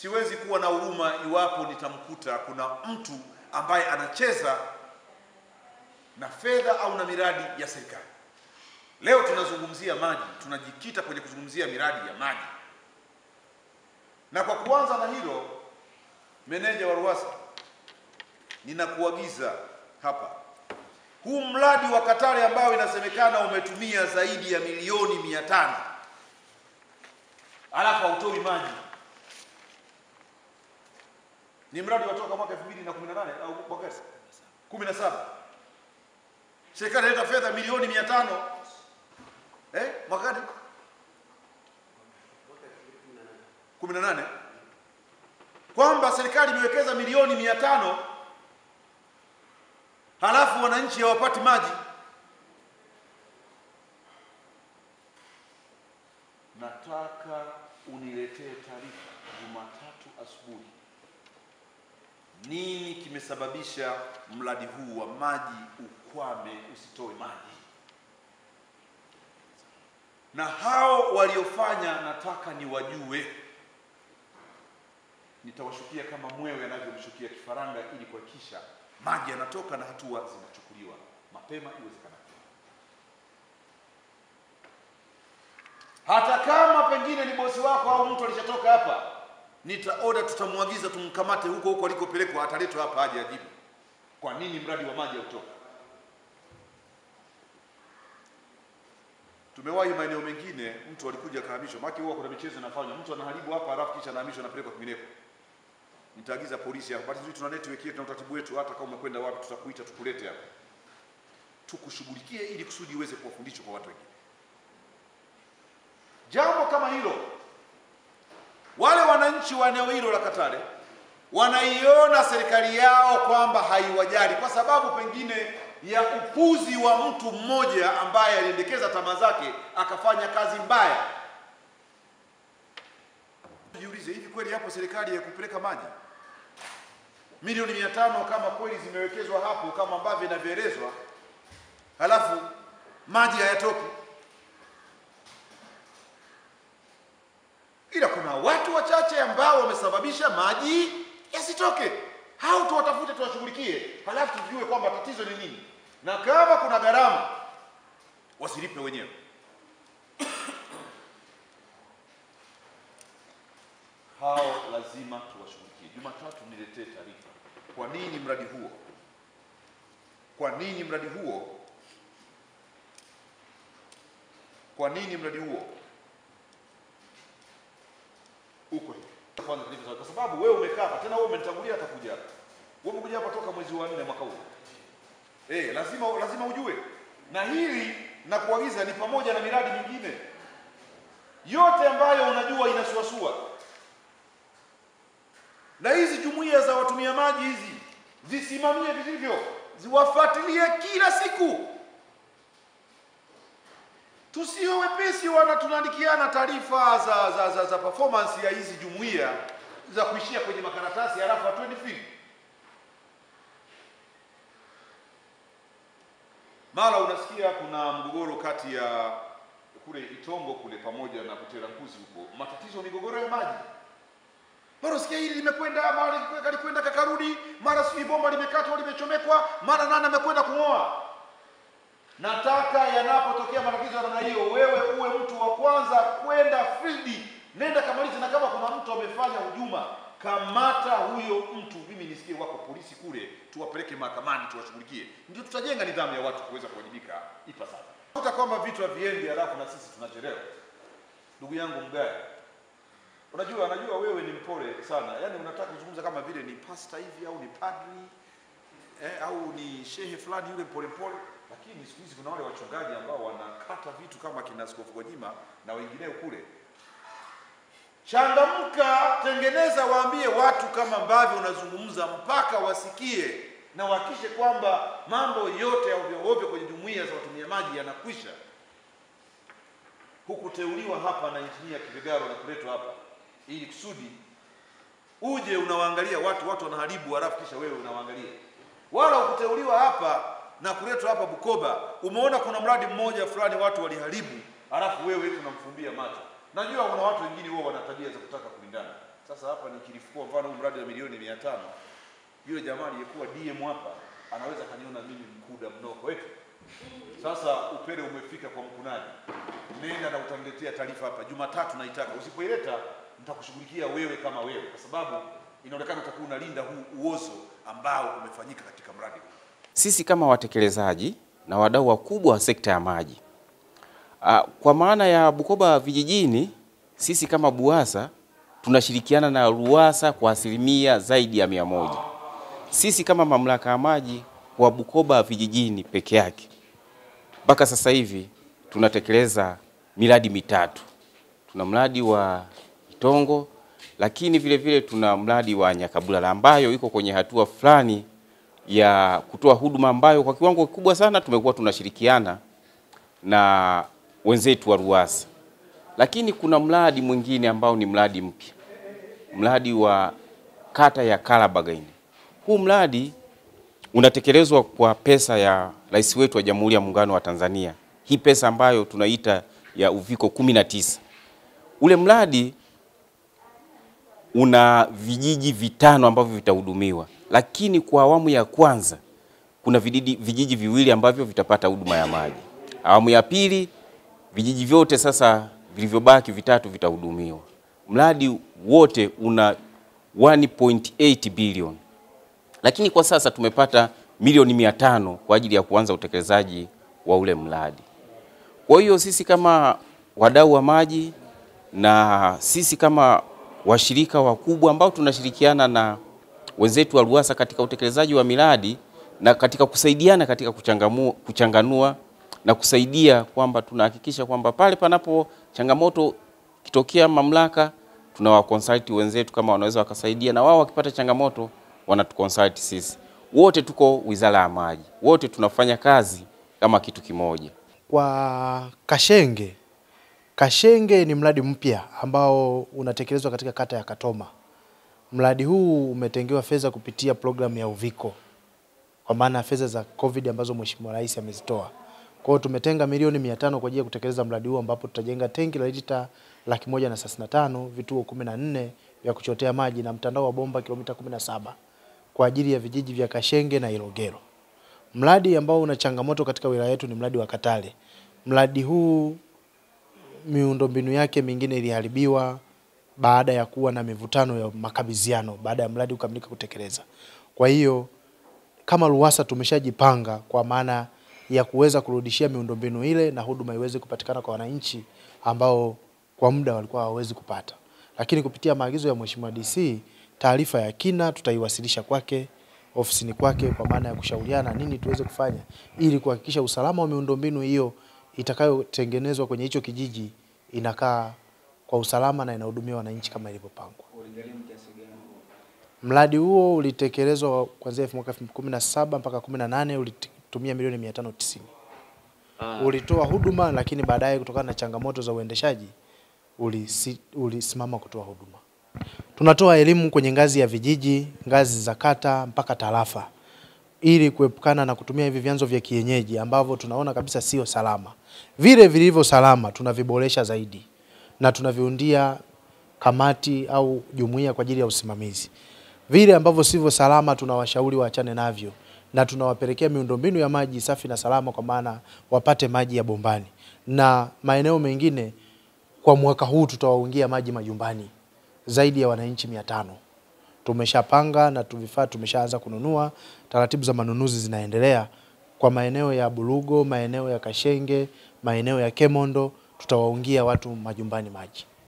siwezi kuwa na huruma iwapo nitamkuta kuna mtu ambaye anacheza na fedha au na miradi ya serikali. Leo tunazungumzia maji, tunajikita kwenye kuzungumzia miradi ya maji, na kwa kuanza na hilo, meneja wa RUWASA, ninakuagiza hapa, huu mradi wa Katare ambao inasemekana umetumia zaidi ya milioni mia tano. Alafu hautoi maji, ni mradi watoka mwaka 2018 au mwaka 17 serikali ileta fedha milioni mia tano. Eh, mwakani 18 kwamba serikali imewekeza milioni mia tano halafu wananchi hawapati maji. Nataka uniletee taarifa Jumatatu asubuhi, nini kimesababisha mradi huu wa maji ukwame, usitoe maji, na hao waliofanya nataka niwajue. Nitawashukia kama mwewe anavyomshukia kifaranga, ili kuhakikisha maji yanatoka na hatua zinachukuliwa mapema iwezekanavyo. Hata kama pengine ni bosi wako au mtu alishatoka hapa, nitaoda, tutamwagiza tumkamate huko huko alikopelekwa, ataletwa hapa aje ajibu kwa nini mradi wa maji hautoka. Tumewahi maeneo mengine, mtu alikuja kahamishwa, maana huwa kuna michezo inafanywa, mtu anaharibu hapa, halafu kisha anahamishwa, anapelekwa kwingineko. Nitaagiza polisi hapa, basi tuna network yetu na utaratibu wetu, hata kama umekwenda wapi, tutakuita tukulete hapa, tukushughulikie ili kusudi iweze kuwafundisha kwa watu wengine. Jambo kama hilo, wale wananchi wa eneo hilo la Katare wanaiona serikali yao kwamba haiwajali kwa sababu pengine ya upuzi wa mtu mmoja ambaye aliendekeza tamaa zake akafanya kazi mbaya. Jiulize, hivi kweli hapo serikali ya kupeleka maji milioni mia tano kama kweli zimewekezwa hapo kama ambavyo inavyoelezwa, halafu maji hayatoki? ila kuna watu wachache ambao wamesababisha maji yasitoke. Hao tuwatafute, tuwashughulikie, halafu tujue kwamba tatizo ni nini, na kama kuna gharama wasilipe wenyewe. Hao lazima tuwashughulikie. Jumatatu niletee taarifa, kwa nini mradi huo, kwa nini mradi huo, kwa nini mradi huo uko hivi. Kwanza taarifa kwa sababu wewe umekaa hapa tena, wewe umenitangulia hata kuja hapa. Wewe umekuja hapa toka mwezi wa 4 mwaka huu. Eh, lazima lazima ujue. Na hili na kuagiza ni pamoja na miradi mingine yote ambayo unajua inasuasua. Na hizi jumuiya za watumia maji hizi zisimamie vilivyo, ziwafuatilie kila siku tusio wepesi wana tunaandikiana taarifa za, za, za, za performance ya hizi jumuiya za kuishia kwenye makaratasi halafu hatuendi field. Mara unasikia kuna mgogoro kati ya kule Itombo kule pamoja na Buteramkuzi huko, matatizo migogoro ya maji. Mara unasikia hili limekwenda, mara kalikwenda kakarudi, mara sijui bomba limekatwa limechomekwa, mara nani amekwenda kung'oa. Nataka yanapotokea matatizo ya namna hiyo, wewe uwe mtu wa kwanza kwenda field, nenda kamalizi na kama kuna mtu amefanya hujuma, kamata huyo mtu. Mimi nisikie wako polisi kule, tuwapeleke mahakamani, tuwashughulikie, ndio tutajenga nidhamu ya watu kuweza kuwajibika ipasavyo. Kuta kwamba vitu haviendi, halafu na sisi tunachelewa. Ndugu yangu Mgaya, unajua najua wewe ni mpole sana, yaani unataka kuzungumza kama vile ni pasta hivi au ni padri eh, au ni shehe fulani yule mpole lakini siku hizi kuna wale wachungaji ambao wanakata vitu kama kina Askofu Gwajima na wengineo kule. Changamka, tengeneza, waambie watu kama ambavyo unazungumza mpaka wasikie na wahakikishe kwamba mambo yote ya ovyo ovyo kwenye jumuiya za watumia maji yanakwisha. Hukuteuliwa hapa na injinia kivigaro na kuletwa hapa ili kusudi uje unawaangalia watu, watu wanaharibu, halafu kisha wewe unawaangalia, wala hukuteuliwa hapa na kuletwa hapa Bukoba. Umeona kuna mradi mmoja fulani watu waliharibu, halafu wewe tunamfumbia macho. Najua kuna watu wengine huwa wana tabia za kutaka kulindana. Sasa hapa nikilifukua mfano mradi wa milioni mia tano yule jamaa aliyekuwa DM hapa anaweza kaniona mimi mkuda mnoko wetu. Sasa upele umefika kwa mkunaji, nenda na utaniletea taarifa hapa Jumatatu, naitaka. Usipoileta nitakushughulikia wewe kama wewe, kwa sababu inaonekana utakuwa unalinda huu uozo ambao umefanyika katika mradi huu. Sisi kama watekelezaji na wadau wakubwa wa sekta ya maji kwa maana ya Bukoba vijijini, sisi kama BUWASA tunashirikiana na RUWASA kwa asilimia zaidi ya mia moja. Sisi kama mamlaka ya maji wa Bukoba vijijini peke yake mpaka sasa hivi tunatekeleza miradi mitatu. Tuna mradi wa Itongo, lakini vile vile tuna mradi wa Nyakabulala ambayo iko kwenye hatua fulani ya kutoa huduma ambayo kwa kiwango kikubwa sana tumekuwa tunashirikiana na wenzetu wa RUWASA. Lakini kuna mradi mwingine ambao ni mradi mpya, mradi wa kata ya Kalabagaini. Huu mradi unatekelezwa kwa pesa ya rais wetu wa Jamhuri ya Muungano wa Tanzania, hii pesa ambayo tunaita ya uviko 19. Ule mradi una vijiji vitano ambavyo vitahudumiwa, lakini kwa awamu ya kwanza kuna vijiji, vijiji viwili ambavyo vitapata huduma ya maji. Awamu ya pili vijiji vyote sasa vilivyobaki vitatu vitahudumiwa. Mradi wote una 1.8 bilioni, lakini kwa sasa tumepata milioni mia tano kwa ajili ya kuanza utekelezaji wa ule mradi. Kwa hiyo sisi kama wadau wa maji na sisi kama washirika wakubwa ambao tunashirikiana na wenzetu wa RUWASA katika utekelezaji wa miradi na katika kusaidiana katika kuchanganua na kusaidia kwamba tunahakikisha kwamba pale panapo changamoto kitokea mamlaka tunawaconsult wenzetu kama wanaweza wakasaidia, na wao wakipata changamoto wanatuconsult sisi. Wote tuko Wizara ya Maji, wote tunafanya kazi kama kitu kimoja. Kwa Kashenge, Kashenge ni mradi mpya ambao unatekelezwa katika kata ya Katoma. Mradi huu umetengewa fedha kupitia programu ya Uviko, kwa maana fedha za COVID ambazo Mheshimiwa Rais amezitoa. Kwa hiyo tumetenga milioni mia tano kwa ajili ya kutekeleza mradi huu ambapo tutajenga tenki la lita laki moja na thelathini na tano, vituo kumi na nne vya kuchotea maji na mtandao wa bomba kilomita kumi na saba kwa ajili ya vijiji vya Kashenge na Ilogero. Mradi ambao una changamoto katika wilaya yetu ni mradi wa Katale. Mradi huu miundombinu yake mingine iliharibiwa baada ya kuwa na mivutano ya makabidhiano baada ya mradi kukamilika kutekeleza. Kwa hiyo kama RUWASA tumeshajipanga kwa maana ya kuweza kurudishia miundombinu ile na huduma iweze kupatikana kwa wananchi ambao kwa muda walikuwa hawawezi kupata. Lakini kupitia maagizo ya Mheshimiwa DC, taarifa ya kina tutaiwasilisha kwake ofisini kwake kwa maana ya kushauriana nini tuweze kufanya ili kuhakikisha usalama wa miundombinu hiyo itakayotengenezwa kwenye hicho kijiji inakaa kwa usalama na inahudumia wananchi kama ilivyopangwa. Mradi huo ulitekelezwa kuanzia mwaka 2017 mpaka 18 ulitumia milioni 590. Ulitoa huduma lakini baadaye kutokana na changamoto za uendeshaji ulisimama uli kutoa huduma. Tunatoa elimu kwenye ngazi ya vijiji, ngazi za kata mpaka tarafa ili kuepukana na kutumia hivi vyanzo vya kienyeji ambavyo tunaona kabisa sio salama. Vile vilivyo salama tunaviboresha zaidi na tunaviundia kamati au jumuiya kwa ajili ya usimamizi. Vile ambavyo sivyo salama tunawashauri waachane navyo na tunawapelekea miundombinu ya maji safi na salama, kwa maana wapate maji ya bombani, na maeneo mengine kwa mwaka huu tutawaungia maji majumbani zaidi ya wananchi mia tano. Tumeshapanga na tuvifaa tumeshaanza kununua, taratibu za manunuzi zinaendelea kwa maeneo ya Burugo, maeneo ya Kashenge, maeneo ya Kemondo, tutawaungia watu majumbani maji.